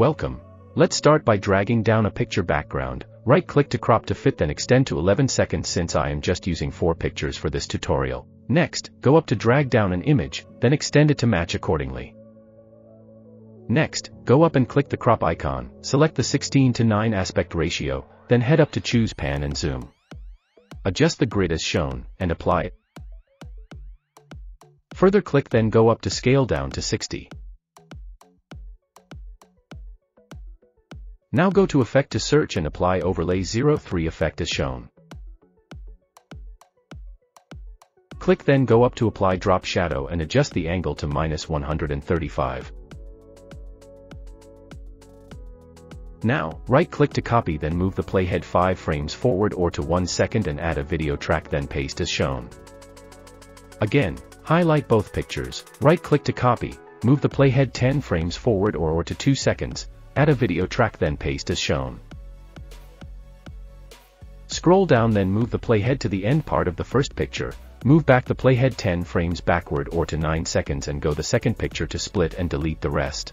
Welcome. Let's start by dragging down a picture background, right-click to crop to fit then extend to 11 seconds since I am just using 4 pictures for this tutorial. Next, go up to drag down an image, then extend it to match accordingly. Next, go up and click the crop icon, select the 16 to 9 aspect ratio, then head up to choose pan and zoom. Adjust the grid as shown, and apply it. Further click then go up to scale down to 60. Now go to Effect to search and apply Overlay 03 effect as shown. Click then go up to Apply Drop Shadow and adjust the angle to minus 135. Now, right-click to copy then move the playhead 5 frames forward or to 1 second and add a video track then paste as shown. Again, highlight both pictures, right-click to copy, move the playhead 10 frames forward or, or to 2 seconds, add a video track then paste as shown. Scroll down then move the playhead to the end part of the first picture, move back the playhead 10 frames backward or to 9 seconds and go the second picture to split and delete the rest.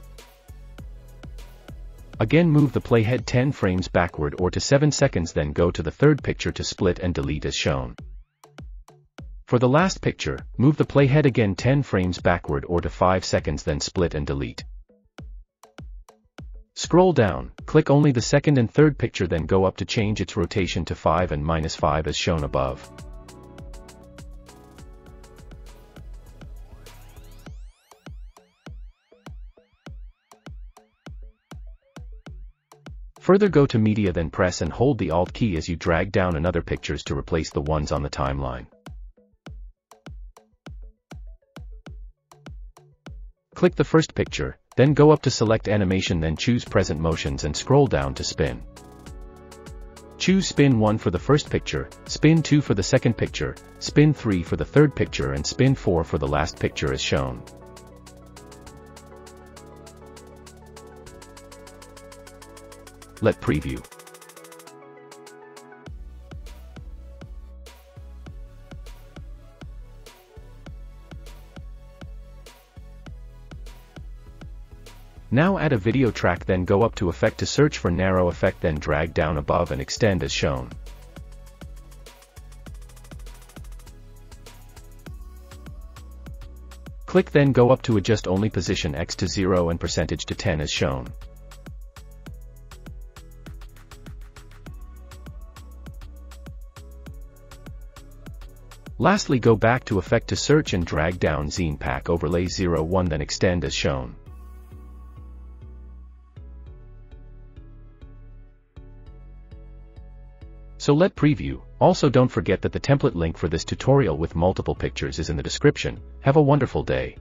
Again move the playhead 10 frames backward or to 7 seconds then go to the third picture to split and delete as shown. For the last picture, move the playhead again 10 frames backward or to 5 seconds then split and delete. Scroll down, click only the second and third picture then go up to change its rotation to 5 and minus 5 as shown above. Further go to media then press and hold the Alt key as you drag down another pictures to replace the ones on the timeline. Click the first picture, then go up to select animation then choose preset motions and scroll down to spin. Choose spin 1 for the first picture, spin 2 for the second picture, spin 3 for the third picture and spin 4 for the last picture as shown. Let preview. Now add a video track then go up to effect to search for narrow effect then drag down above and extend as shown. Click then go up to adjust only position X to 0 and percentage to 10 as shown. Lastly go back to Effect to search and drag down Zine Pack Overlay 01 then extend as shown. So let preview, also don't forget that the template link for this tutorial with multiple pictures is in the description, have a wonderful day.